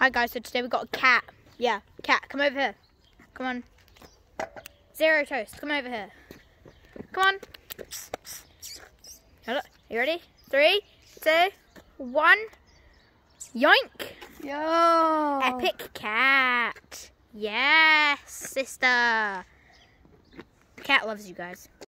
Hi guys, so today we got a cat. Yeah, cat, come over here. Come on. Zero toast, come over here. Come on. Hello, you ready? Three, two, one. Yoink! Yo. Epic cat. Yes, sister. Cat loves you guys.